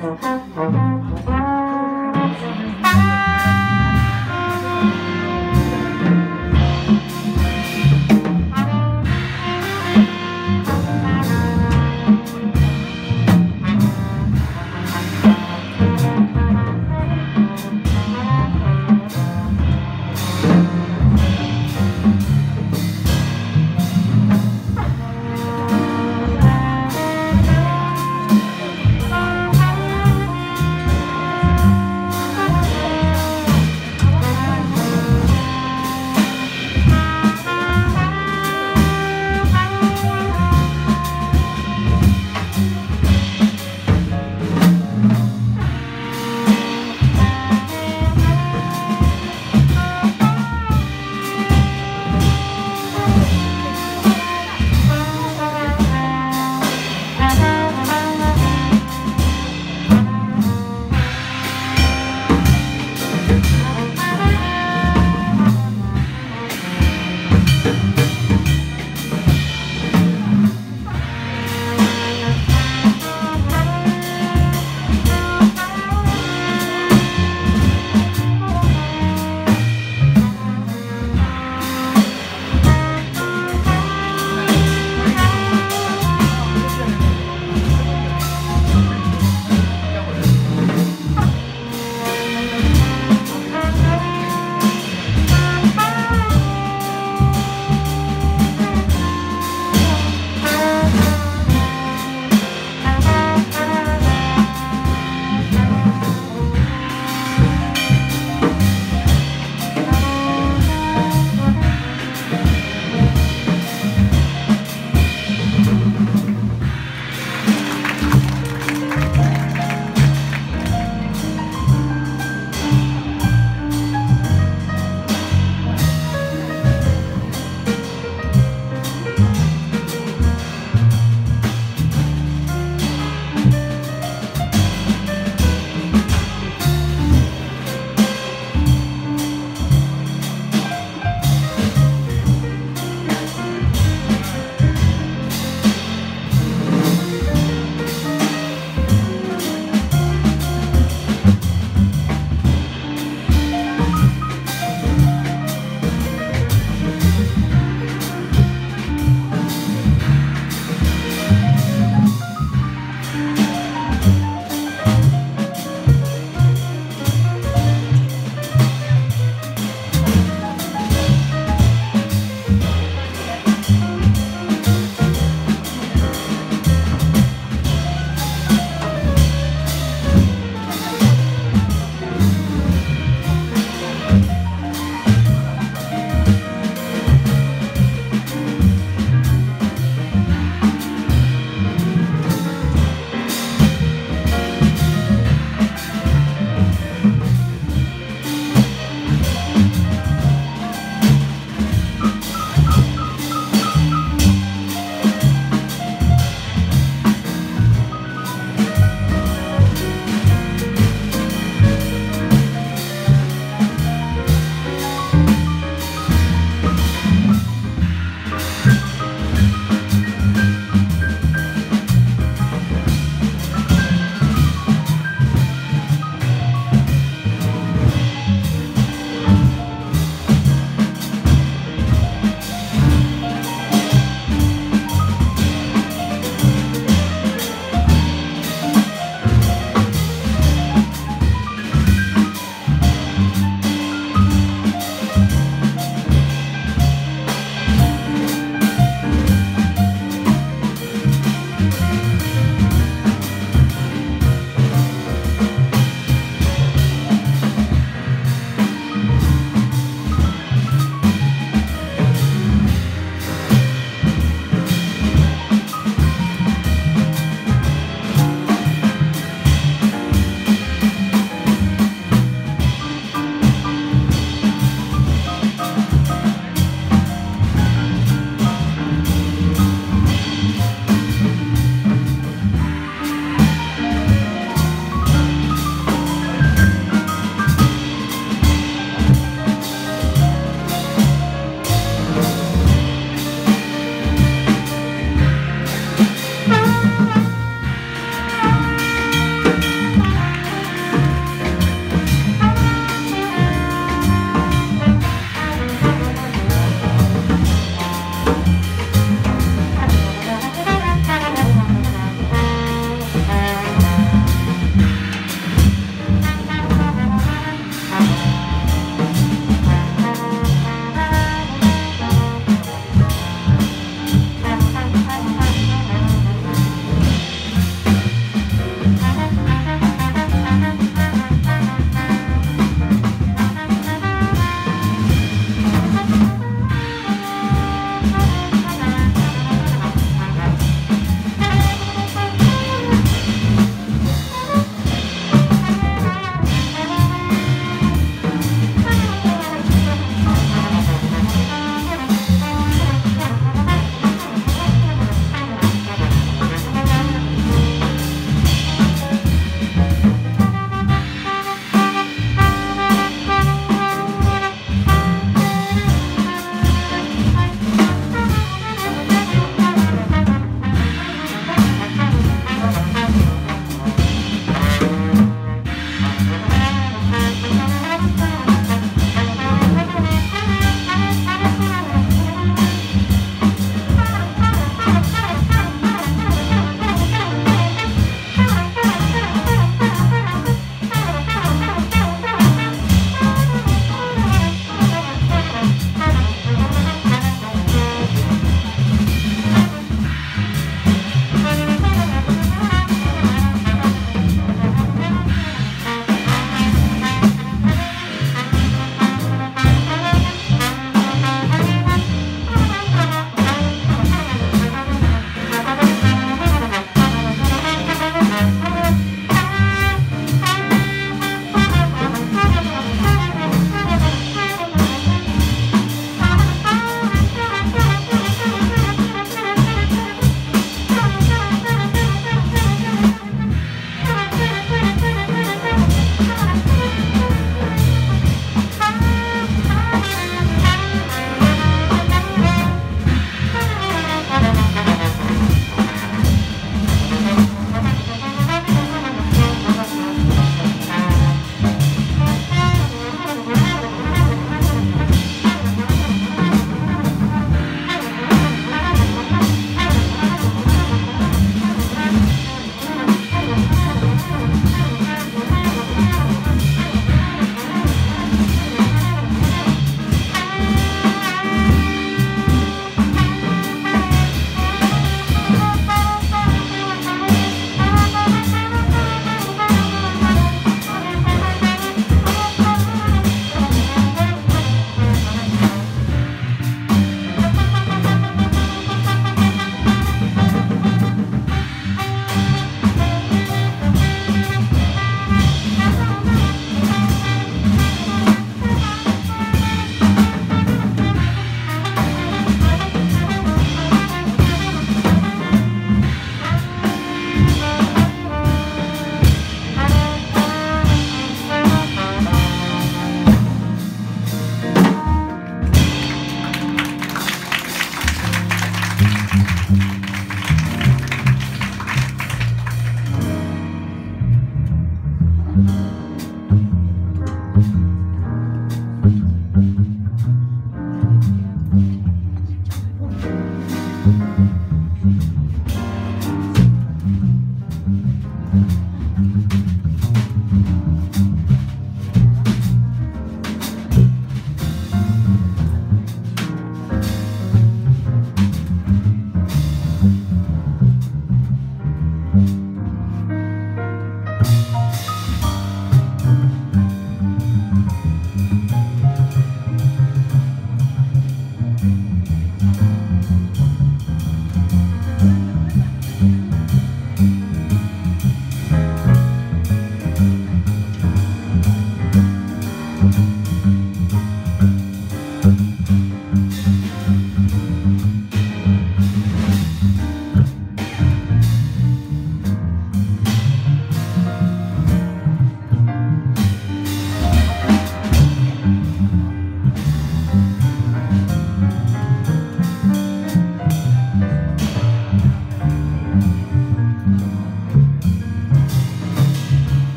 Uh-huh.